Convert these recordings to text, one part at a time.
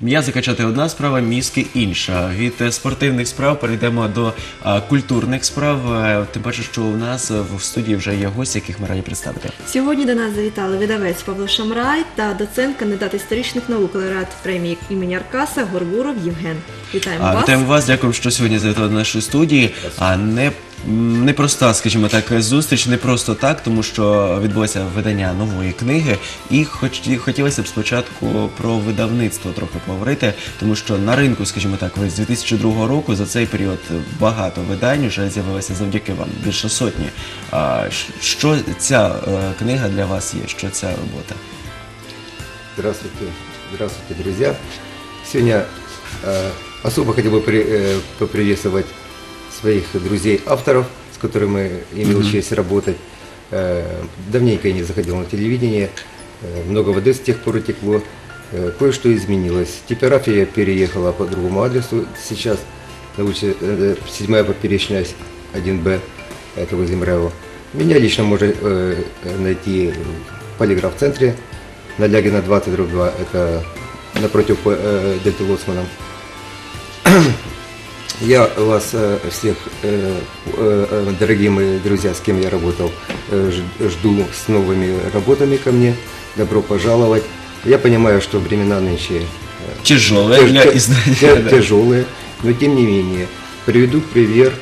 М'язи качати одна справа, мізки інша. Від е, спортивних справ перейдемо до е, культурних справ. Е, Тим паче, що у нас в студії вже є гості, яких ми раді представити. Сьогодні до нас завітали видавець Павло Шамрай та доцент, кандидат історичних наук, лауреат премії імені Аркаса Горбуров Євген. Вітаємо А, вас. Вітаємо вас, дякую, що сьогодні завітали до нашої студії. А не Непроста, скажімо так, зустріч, не просто так, тому що відбулося видання нової книги, і хоч хотілося б спочатку про видавництво трохи поговорити, тому що на ринку, скажімо так, ви з 2002 року за цей період багато видань вже з'явилося завдяки вам, більше сотні. А щ- що ця е, книга для вас є? Що ця робота? Здравствуйте, здравствуйте, друзья. Сегодня э, особо хотел бы при- э, поприветствовать своих друзей-авторов, с которыми имел честь работать. Э, давненько я не заходил на телевидение, э, много воды с тех пор утекло, э, кое-что изменилось. Типография переехала по другому адресу сейчас, на улице э, 7 поперечная 1Б, это возле МРЭО. Меня лично можно найти в полиграф-центре на Лягина 20 дробь 2, это напротив Дельты Лоцмана. Я вас э, всех, э, э, дорогие мои друзья, с кем я работал, жду с новыми работами ко мне. Добро пожаловать. Я понимаю, что времена нынче Тяжеле тяж- для тя- издания. тя- да. тяжелые, но тем не менее приведу пример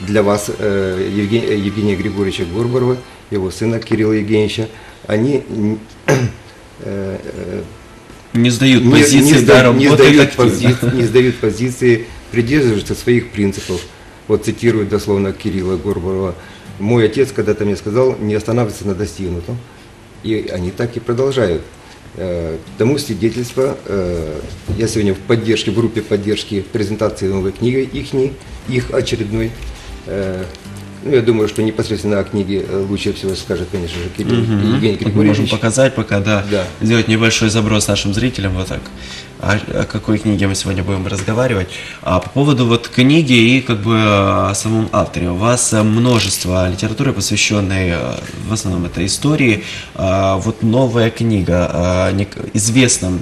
для вас Евген- э, Евгения Григорьевича Горбарова, его сына Кирилла Евгеньевича. Они Не сдают не, позиции, не сда- да, не сдают активно. пози- не сдают позиции, придерживаются своих принципов. Вот цитирую дословно Кирилла Горбарова. Мой отец когда-то мне сказал, не останавливаться на достигнутом. И они так и продолжают. Э, Тому свидетельство, э, я сегодня в поддержке, в группе поддержки презентации новой книги их, их очередной. Ну, я думаю, что непосредственно о книге э, лучше всего скажет, конечно же, Кирилл Мгм. Евгений Мы можем Григорьевич. показать пока, да, Да. сделать небольшой заброс нашим зрителям, вот так. А, о какой книге мы сегодня будем разговаривать? А по поводу вот книги и как бы о самом авторе. У вас множество литературы, посвященной э, в основном это истории. А, Вот новая книга, а, Ник- известна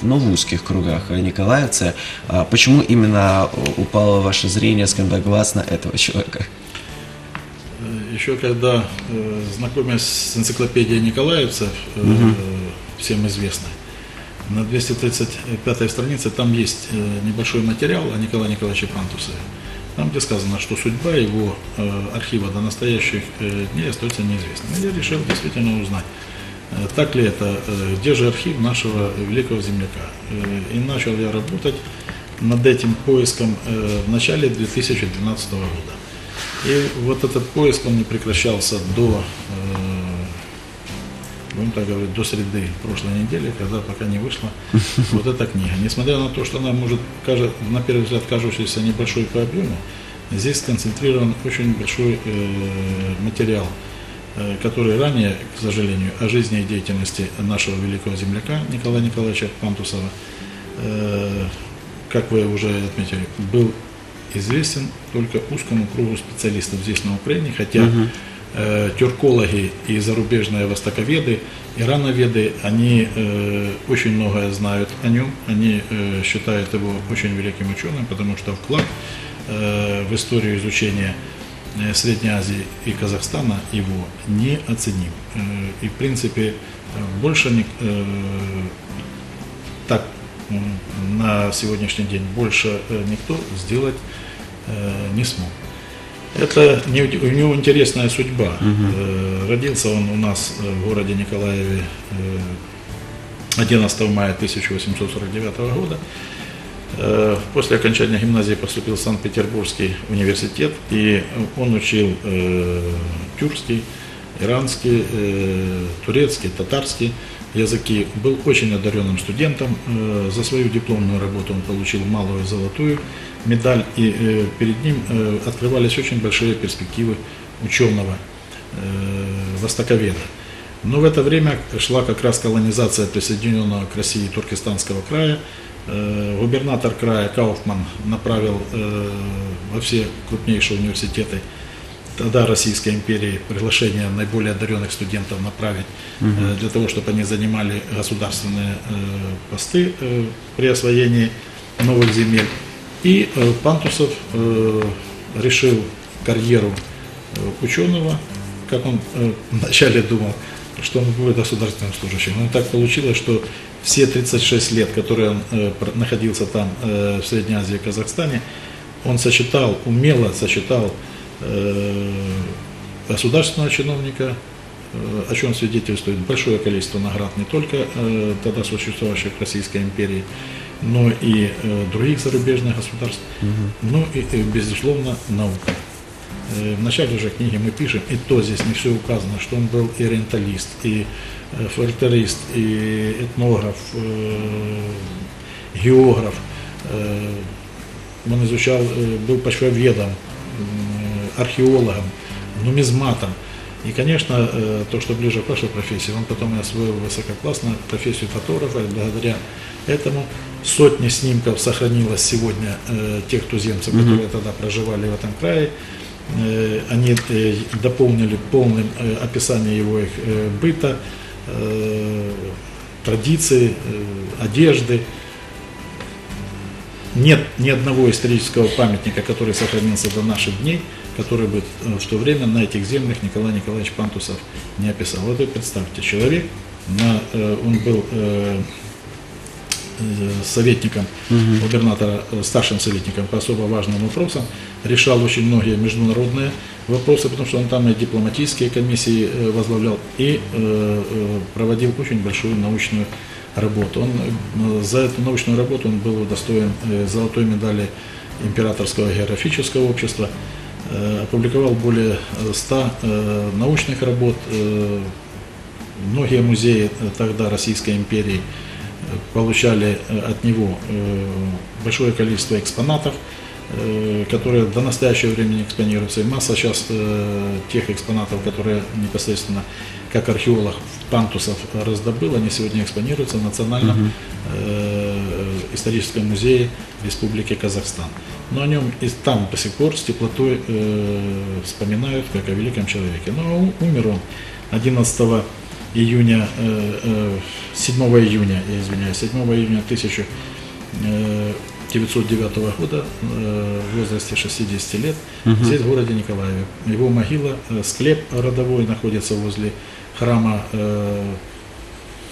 ну, в узких кругах Николаевце. Почему именно упало ваше зрение, на этого человека? Еще когда э, знакомясь с энциклопедией Николаевцев, э, всем известной, на 235 странице там есть э, небольшой материал о Николае Николаевиче Пантусове. Там, где сказано, что судьба его э, архива до настоящих э, дней остается неизвестной. Я решил действительно узнать, э, так ли это, э, где же архив нашего великого земляка. Э, И начал я работать над этим поиском э, в начале 2012 года. И вот этот поиск, он не прекращался до, э, будем так говорить, до среды прошлой недели, когда пока не вышла вот эта книга. Несмотря на то, что она может, на первый взгляд, кажущаяся небольшой по объему, здесь сконцентрирован очень большой э, материал, э, который ранее, к сожалению, о жизни и деятельности нашего великого земляка Николая Николаевича Пантусова, э, как вы уже отметили, был известен только узкому кругу специалистов здесь на Украине, хотя э, тюркологи и зарубежные востоковеды, ирановеды, они э, очень многое знают о нем, они э, считают его очень великим ученым, потому что вклад э, в историю изучения э, Средней Азии и Казахстана его неоценим. Э, И в принципе э, больше ни- э, так на сегодняшний день больше э, никто сделать э, не смог. Это не у него интересная судьба. Э, Родился он у нас в городе Николаеве э, 11 мая 1849 года. После окончания гимназии поступил в Санкт-Петербургский университет, и он учил тюркский, иранский, турецкий, татарский языки. Был очень одаренным студентом. Э, За свою дипломную работу он получил малую золотую медаль, и э, перед ним э, открывались очень большие перспективы ученого, востоковеда. Но в это время шла как раз колонизация присоединенного к России Туркестанского края. Губернатор края Кауфман направил во все крупнейшие университеты тогда Российской империи приглашение наиболее одаренных студентов направить э, для того, чтобы они занимали государственные э, посты э, при освоении новых земель. И э, Пантусов э, решил карьеру э, ученого, как он э, вначале думал, что он будет государственным служащим. Но так получилось, что все 36 лет, которые он э, находился там, э, в Средней Азии и Казахстане, он сочетал, умело сочетал государственного чиновника, э, о чем свидетельствует большое количество наград не только э, тогда существовавших в Российской империи, но и э, других зарубежных государств, ну и, безусловно, наука. Э, В начале же книги мы пишем, и то здесь не все указано, что он был и ориенталист, и э, фольклорист, и этнограф, э, географ. Э, Он изучал, э, был почвоведом, археологом, нумизматом. И, конечно, э, то, что ближе к вашей профессии, он потом и освоил высококлассно профессию фотографа, и благодаря этому сотни снимков сохранилось сегодня э, тех туземцев, которые тогда проживали в этом крае. Э, Они дополнили полным описание его их быта, традиций, э, одежды. Нет ни одного исторического памятника, который сохранился до наших дней, который бы э, в то время на этих землях Николай Николаевич Пантусов не описал. Вот вы представьте, человек, на, э, он был э, советником губернатора, э, старшим советником по особо важным вопросам, решал очень многие международные вопросы, потому что он там и дипломатические комиссии возглавлял, и проводил очень большую научную работу. Он, за эту научную работу он был удостоен золотой медали Императорского географического общества, опубликовал более э, 100 э, научных работ, э, многие музеи э, тогда Российской империи э, получали э, от него э, большое количество экспонатов, э, которые до настоящего времени экспонируются. И масса сейчас э, тех экспонатов, которые непосредственно как археолог Пантусов раздобыл, они сегодня экспонируются в Национальном э, историческом музее Республики Казахстан. Но о нем и там до сих пор с теплотой э, вспоминают как о великом человеке. Но умер он 11 июня, э, э, 7 июня, я извиняюсь, 7 июня 1909 года э, в возрасте 60 лет здесь, в городе Николаеве. Его могила, э, склеп родовой находится возле храма э,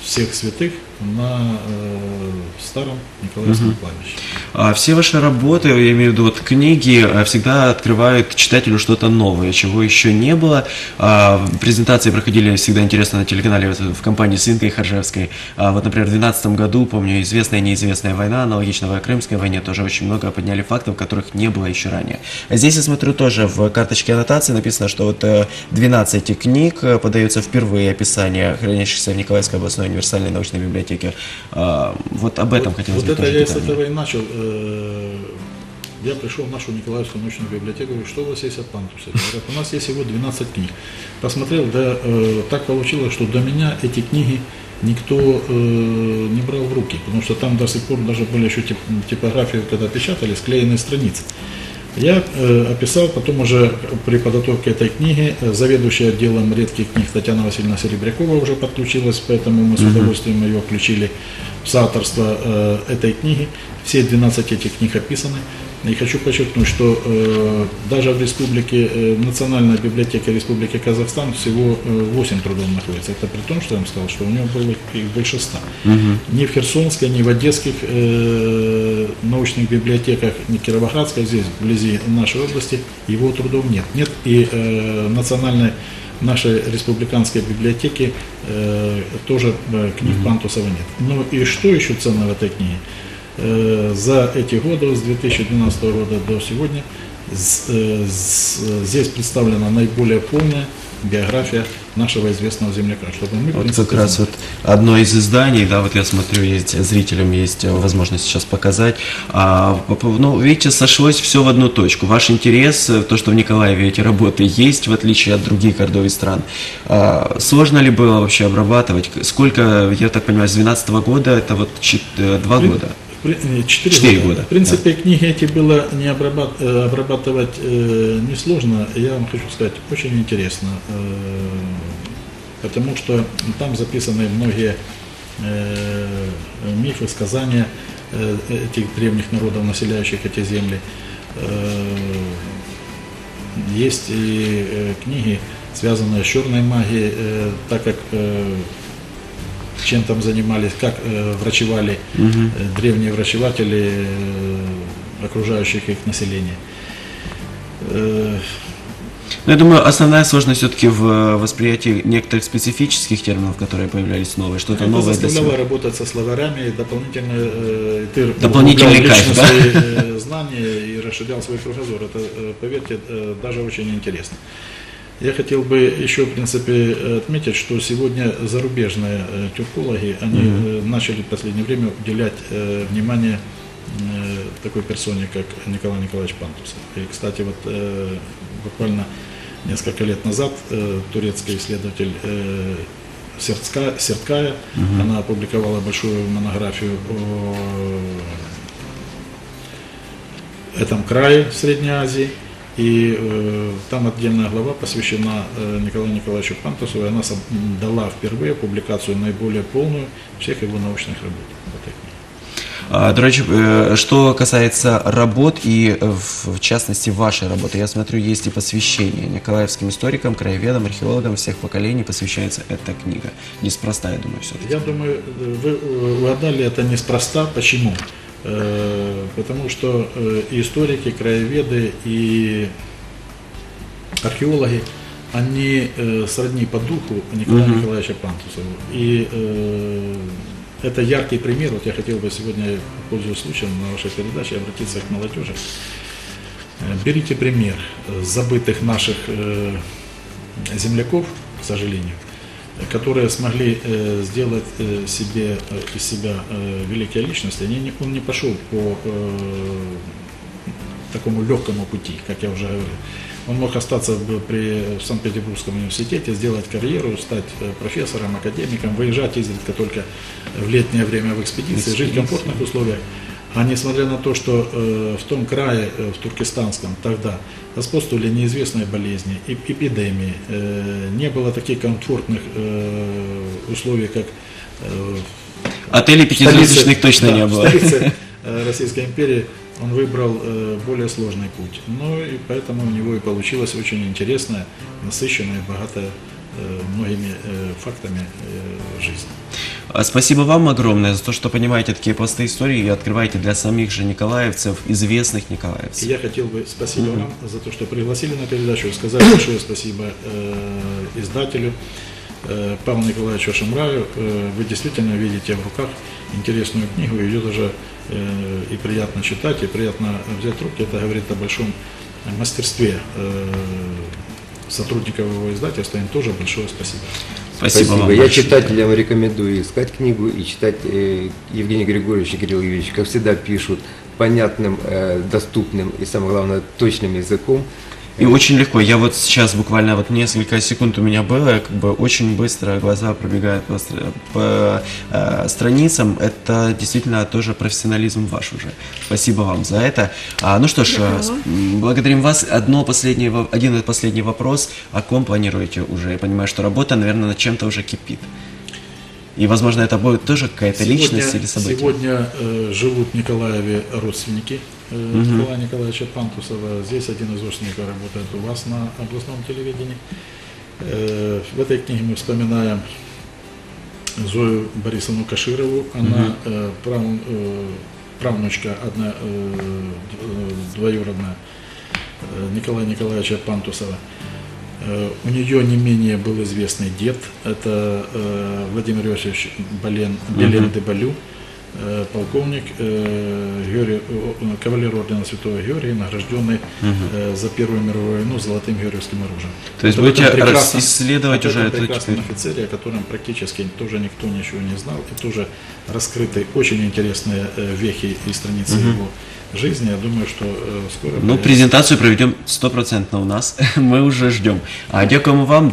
всех святых на э, старом Николаевском кладбище. А Все ваши работы, я имею в виду вот книги, э, всегда открывают читателю что-то новое, чего еще не было. А, Презентации проходили всегда интересно на телеканале вот в компании с Инкой Харжевской. А Вот, например, в 2012 году, помню, известная и неизвестная война, аналогичная Крымской войне, тоже очень много подняли фактов, которых не было еще ранее. А Здесь я смотрю тоже в карточке аннотации написано, что вот э, 12 книг э, подаются впервые описание, хранящихся в Николаевской областной универсальной научной библиотеке. А, Вот об этом хотелось Вот бы это тоже я с детально. этого и начал. Э, Я пришел в нашу Николаевскую научную библиотеку, говорю, что у вас есть от Пантуса? Говорят, у нас есть всего 12 книг. Посмотрел, да, э, так получилось, что до меня эти книги никто э, не брал в руки, потому что там до сих пор даже были еще тип- типографии, когда печатали, склеенные страницы. Я э, описал, потом уже при подготовке этой книги э, заведующая отделом редких книг Татьяна Васильевна Серебрякова уже подключилась, поэтому мы с удовольствием ее включили в соавторство э, этой книги. Все 12 этих книг описаны. И хочу подчеркнуть, что э, даже в республике, э, в Национальной библиотеке Республики Казахстан всего э, 8 трудов находится. Это при том, что я вам сказал, что у него было их больше 100. Ни в Херсонской, ни в Одесских э, научных библиотеках, Кировоградской, здесь, вблизи нашей области, его трудов нет. Нет и э, национальной нашей республиканской библиотеки э, тоже э, книг Пантусова нет. Ну и что еще ценно в этой книге? Э, за эти годы, с 2012 года до сегодня, с- э, с- здесь представлена наиболее полная биография нашего известного земляка, чтобы мы, Вот принципе, как раз вот одно из изданий, да, вот я смотрю, есть зрителям есть э, возможность сейчас показать. А, ну, видите, сошлось все в одну точку. Ваш интерес, э, то, что в Николаеве эти работы есть, в отличие от других городов и стран. А, сложно ли было вообще обрабатывать? Сколько, я так понимаю, с 12 года, это вот чет- э, два При- года? Э, Четыре Четыре года. года, В принципе, книги эти было не обрабат- э, обрабатывать э, несложно. Я вам хочу сказать, очень интересно. э, Потому что там записаны многие э, мифы, сказания э, этих древних народов, населяющих эти земли. Э, Есть и э, книги, связанные с черной магией, э, так как э, чем там занимались, как э, врачевали э, древние врачеватели э, окружающих их населения. Э, Ну, я думаю, основная сложность все-таки в э, восприятии некоторых специфических терминов, которые появлялись новые, что-то Это новое для заставляло работать со словарями, дополнительно э, ты Дополнительный кайф, да? свои э, знания и расширял свой кругозор. Это, э, поверьте, даже очень интересно. Я хотел бы еще, в принципе, отметить, что сегодня зарубежные э, тюркологи, они э, начали в последнее время уделять э, внимание такой персоне, как Николай Николаевич Пантусов. И, кстати, вот буквально несколько лет назад турецкий исследователь э, Сердска, Сердкая, она опубликовала большую монографию о этом крае в Средней Азии. И э, там отдельная глава посвящена э, Николаю Николаевичу Пантусову, и она дала впервые публикацию наиболее полную всех его научных работ. в этой книге. А, До речі, е, що касается работ и э, в, частности вашей работы, я смотрю, есть и посвящение Николаевским историкам, краеведам, археологам всех поколений посвящается эта книга. Неспроста, я думаю, все-таки. Я думаю, э, вы э, угадали это неспроста. Почему? Э, Потому что э, и историки, краеведы и археологи, они э, сродни по духу Николая Николаевича Пантусову. И э, это яркий пример. Вот я хотел бы сегодня, пользуясь случаем на вашей передаче, обратиться к молодежи. Э, Берите пример э, забытых наших э, земляков, к сожалению, э, которые смогли э, сделать э, себе э, из себя э, великие личности. Они не- он не пошел по э, такому легкому пути, как я уже говорил. Он мог остаться в- при в Санкт-Петербургском университете, сделать карьеру, стать э, профессором, академиком, выезжать изредка только в летнее время в экспедиции, жить в комфортных условиях. А несмотря на то, что э, в том крае, э, в туркестанском, тогда господствовали неизвестные болезни, эп- эпидемии, э, не было таких комфортных условий, как Отелей пятизвездочных точно да, не в было. столице Российской империи он выбрал более сложный путь. Ну и поэтому у него и получилась очень интересная, насыщенная, богатая многими фактами жизнь. А Спасибо вам огромное за то, что понимаете такие простые истории и открываете для самих же николаевцев, известных николаевцев. я хотел бы спасибо вам за то, что пригласили на передачу, сказать большое спасибо э, издателю э, Павлу Николаевичу Шамраю. Э, вы действительно видите в руках интересную книгу, ее даже э, и приятно читать, и приятно взять в руки. Это говорит о большом мастерстве э, сотрудников его издательства. Им тоже большое спасибо. Спасибо, вам Я большое. читателям рекомендую искать книгу и читать э, Евгений Григорьевич и Кирилл Юрьевич, как всегда, пишут понятным, э, доступным и, самое главное, точным языком. И очень легко. Я вот сейчас буквально вот несколько секунд у меня было, я как бы очень быстро глаза пробегают по, по, э, страницам. Это действительно тоже профессионализм ваш уже. Спасибо вам за это. А, ну что ж, э, благодарим вас. Одно последний, во- один последний вопрос. О ком планируете уже? Я понимаю, что работа, наверное, над чем-то уже кипит. И, возможно, это будет тоже какая-то личность или событие. Сегодня э, живут в Николаеве родственники э, Николая Николаевича Пантусова. Здесь один из родственников работает у вас на областном телевидении. Э, в этой книге мы вспоминаем Зою Борисовну Каширову. Она э, прав- правнучка одна, двоюродная Николая Николаевича Пантусова. У нее не менее был известный дед, это Владимир Иосифович Бален, Белен де Балю, полковник, Георгий- кавалер ордена Святого Георгия, награжденный э, за Первую мировую войну золотым георгиевским оружием. То есть Вот будете прекрасном- исследовать уже это прекрасном теперь. офицере, о котором практически тоже никто ничего не знал, и тоже раскрыты очень интересные э, вехи и страницы его жизни. Я думаю, что э, скоро Ну, презентацию проведем стопроцентно у нас. Мы уже ждем. А дякуємо вам.